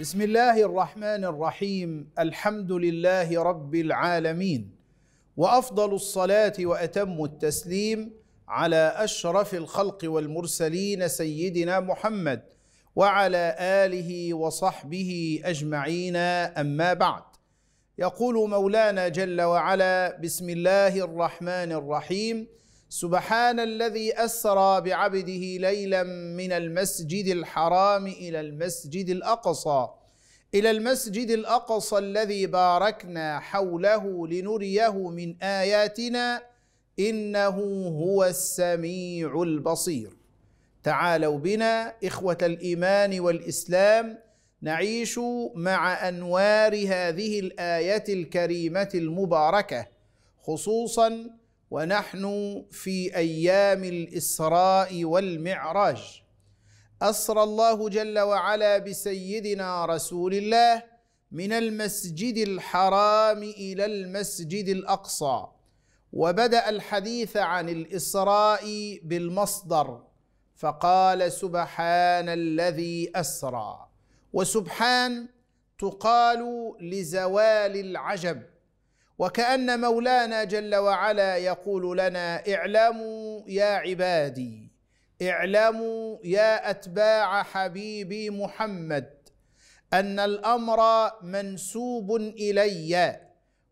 بسم الله الرحمن الرحيم الحمد لله رب العالمين وافضل الصلاه واتم التسليم على اشرف الخلق والمرسلين سيدنا محمد وعلى اله وصحبه اجمعين اما بعد يقول مولانا جل وعلا بسم الله الرحمن الرحيم سبحان الذي أسرى بعبده ليلا من المسجد الحرام إلى المسجد الأقصى إلى المسجد الأقصى الذي باركنا حوله لنريه من آياتنا إنه هو السميع البصير. تعالوا بنا إخوة الإيمان والإسلام نعيش مع أنوار هذه الآية الكريمة المباركة خصوصا ونحن في أيام الإسراء والمعراج. اسرى الله جل وعلا بسيدنا رسول الله من المسجد الحرام إلى المسجد الأقصى وبدأ الحديث عن الإسراء بالمصدر فقال سبحان الذي أسرى. وسبحان تقال لزوال العجب. وكأن مولانا جل وعلا يقول لنا اعلموا يا عبادي اعلموا يا أتباع حبيبي محمد أن الأمر منسوب إلي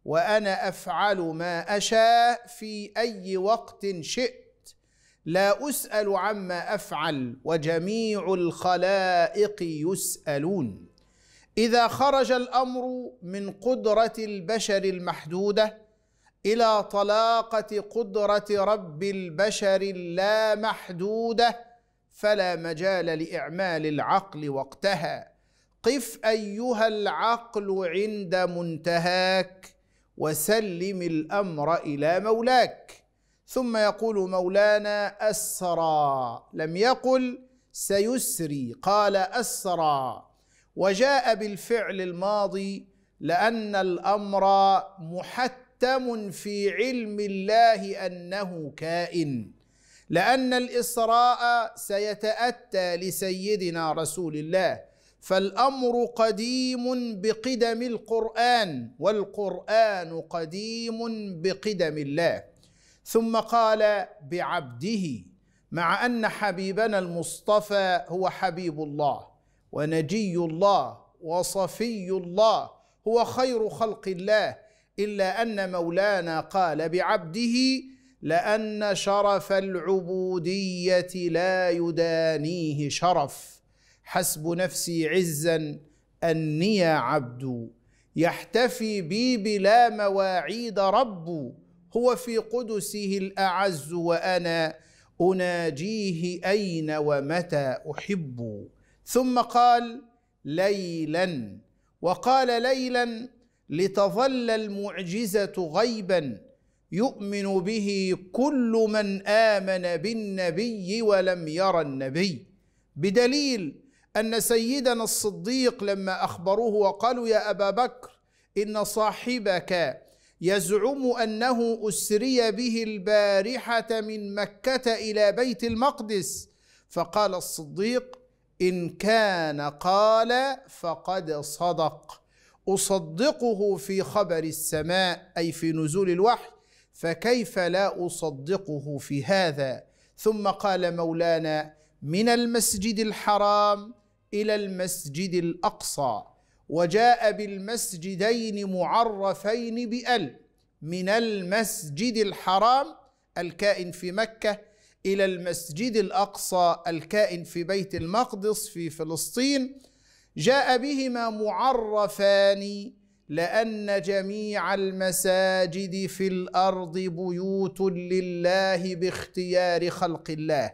وأنا أفعل ما أشاء في أي وقت شئت. لا أسأل عما أفعل وجميع الخلائق يسألون. إذا خرج الأمر من قدرة البشر المحدودة إلى طلاقة قدرة رب البشر اللامحدوده فلا مجال لإعمال العقل وقتها. قف أيها العقل عند منتهاك وسلم الأمر إلى مولاك. ثم يقول مولانا أسرى لم يقل سيسري قال أسرى. وجاء بالفعل الماضي لأن الأمر محتم في علم الله أنه كائن لأن الإسراء سيتأتى لسيدنا رسول الله فالأمر قديم بقدم القرآن والقرآن قديم بقدم الله. ثم قال بعبده مع أن حبيبنا المصطفى هو حبيب الله. ونجي الله وصفي الله هو خير خلق الله. إلا أن مولانا قال بعبده لأن شرف العبودية لا يدانيه شرف. حسب نفسي عزا أني عبد. يحتفي بي بلا مواعيد رب. هو في قدسه الأعز وأنا. أناجيه أين ومتى أحب. ثم قال ليلا. وقال ليلا لتظل المعجزة غيبا يؤمن به كل من آمن بالنبي ولم ير النبي. بدليل أن سيدنا الصديق لما أخبروه وقالوا يا أبا بكر إن صاحبك يزعم أنه أسري به البارحة من مكة إلى بيت المقدس. فقال الصديق إن كان قال فقد صدق. أصدقه في خبر السماء أي في نزول الوحي فكيف لا أصدقه في هذا؟ ثم قال مولانا من المسجد الحرام إلى المسجد الأقصى وجاء بالمسجدين معرفين بأل من المسجد الحرام الكائن في مكة إلى المسجد الأقصى الكائن في بيت المقدس في فلسطين جاء بهما معرفان لأن جميع المساجد في الأرض بيوت لله باختيار خلق الله.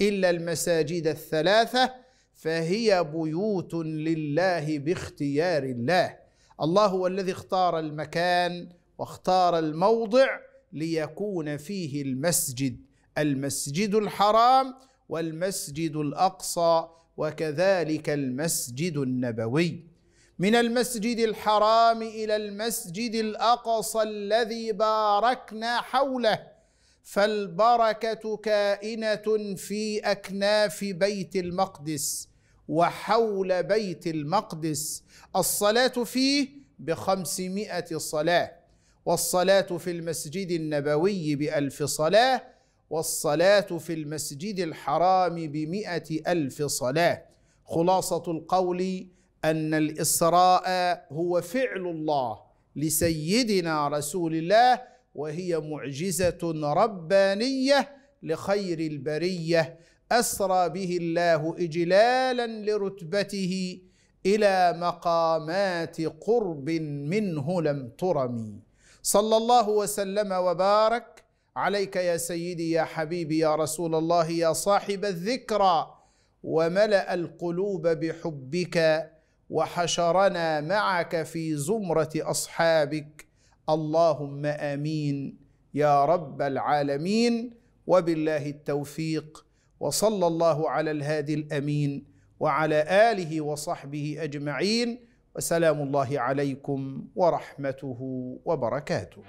إلا المساجد الثلاثة فهي بيوت لله باختيار الله. الله هو الذي اختار المكان واختار الموضع ليكون فيه المسجد. المسجد الحرام والمسجد الأقصى وكذلك المسجد النبوي. من المسجد الحرام إلى المسجد الأقصى الذي باركنا حوله فالبركة كائنة في أكناف بيت المقدس وحول بيت المقدس. الصلاة فيه بخمسمائة صلاة والصلاة في المسجد النبوي بألف صلاة والصلاة في المسجد الحرام بمئة ألف صلاة. خلاصة القول أن الإسراء هو فعل الله لسيدنا رسول الله وهي معجزة ربانية لخير البرية. أسرى به الله إجلالا لرتبته إلى مقامات قرب منه لم ترم صلى الله وسلم وبارك عليك يا سيدي يا حبيبي يا رسول الله يا صاحب الذكرى وملأ القلوب بحبك وحشرنا معك في زمرة أصحابك. اللهم آمين يا رب العالمين وبالله التوفيق وصلى الله على الهادي الأمين وعلى آله وصحبه أجمعين وسلام الله عليكم ورحمته وبركاته.